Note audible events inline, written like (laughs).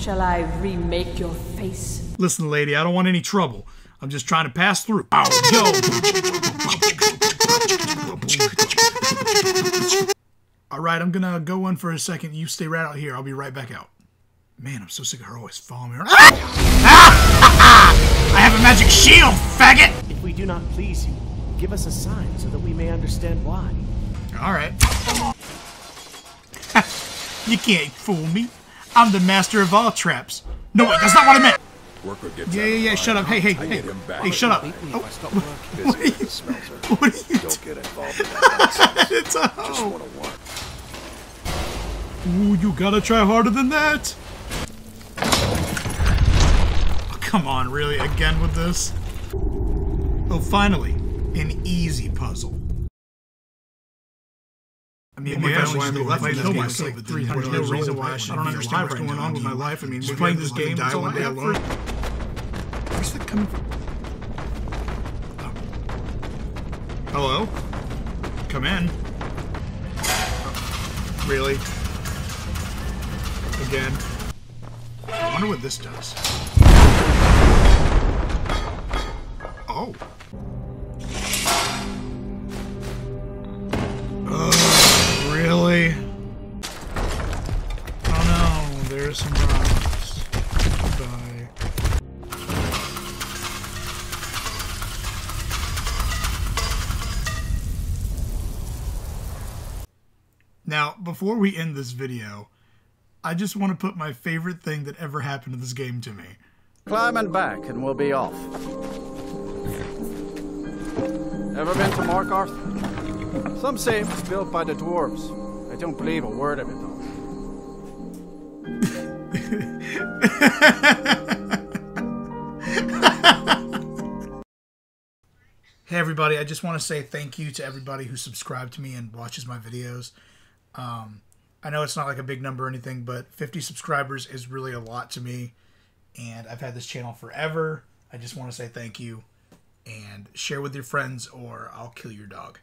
Shall I remake your face? Listen, lady, I don't want any trouble. I'm just trying to pass through. Ow, yo! Alright, I'm gonna go in for a second. You stay right out here. I'll be right back out. Man, I'm so sick of her always following me around. Ah! I have a magic shield, faggot! If we do not please you, give us a sign so that we may understand why. Alright. (laughs) you can't fool me. I'm the master of all traps. No, wait, that's not what I meant. Worker gets Yeah, yeah, yeah. Shut up. Hey, hey, I hey. get him back. Hey, shut up. Oh, if I stop oh, (laughs) working. what are you? with the smelter. What are you? Don't get involved in that. (laughs) It's a Just hoe. wanna work. Ooh, you gotta try harder than that. Oh, come on, really? Again with this? Oh, finally, an easy puzzle. I mean, my best only life should life play is this game myself, like but three there's no reason why I should don't be understand what's going on with my life. I mean, just playing this game. die one I day have alone. Where's that coming from? Hello? Come in. Really? Again? I wonder what this does. Oh. Now, before we end this video, I just want to put my favorite thing that ever happened to this game to me. Climb and back and we'll be off. Ever been to Markarth? Some say it was built by the dwarves. I don't believe a word of it though. (laughs) Hey everybody, I just want to say thank you to everybody who subscribed to me and watches my videos. Um, I know it's not like a big number or anything, but 50 subscribers is really a lot to me. And I've had this channel forever. I just want to say thank you and share with your friends or I'll kill your dog.